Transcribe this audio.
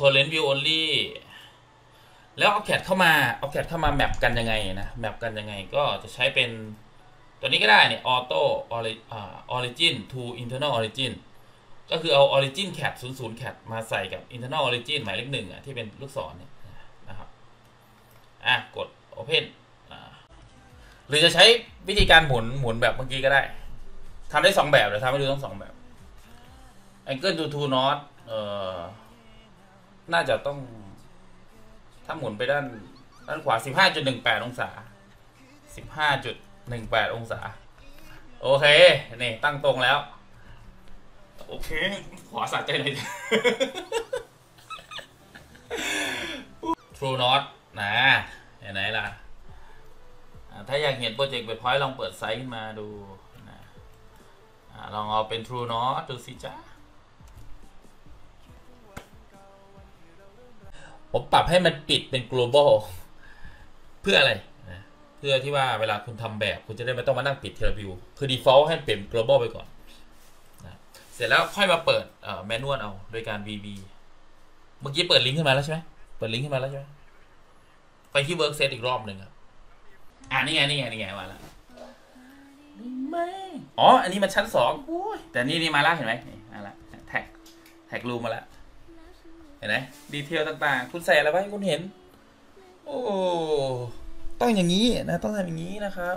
current view only แล้วเอาแคดเข้ามาเอาแคดเข้ามาแมปกันยังไงนะแมปกันยังไงก็จะใช้เป็นตัวนี้ก็ได้เนี่ย auto origin to internal origin ก็คือเอา origin cat 00 cat มาใส่กับ internal origin หมายเลขหนึ่งอะที่เป็นลูกศรเนี่ยนะครับอะกด open หรือจะใช้วิธีการหมุนหมุนแบบเมื่อกี้ก็ได้ทำได้สองแบบเดี๋ยวทำให้ดูทั้งสองแบบ angle to to not เอ่อ น่าจะต้อง ถ้าหมุนไปด้าน ด้านขวา 15.18 องศา 15.18 องศา โอเค นี่ ตั้งตรงแล้ว โอเคขอสะใจหน่อย True Not นะเห็นไหนล่ะ ถ้าอยากเห็นโปรเจกต์เปิดพอยต์ลองเปิดไซต์ขึ้นมาดูนะลองเอาเป็น True Not ดูสิจ้า ผมปรับให้มันปิดเป็น global เพื่ออะไรนะเพื่อที่ว่าเวลาคุณทำแบบ คุณจะได้ไม่ต้องมานั่งปิดเทเลวิวคือ default ให้เปลี่ยน global ไปก่อนนะเสร็จแล้วค่อยมาเปิดเอ่อ manual เอาโดยการ VB เมื่อกี้เปิดลิงก์ขึ้นมาแล้วใช่ไหมเปิดลิงก์ขึ้นมาแล้วใช่ไหมไปที่ work set อีกรอบหนึ่งครับอ่านี่ไงนี่ไงนี่ไงมาแล้วอ๋อ อันนี้มันชั้นสองแต่นี่นี่มาแล้วเห็นไหมนี่มาแล้วแท็กแท็กรูมมาแล้ว ห็นไหมดีเทลต่างๆ คุณใส่อะไรไว้คุณเห็น โอ้ ต้องอย่างนี้นะ ต้องทำอย่างนี้นะครับ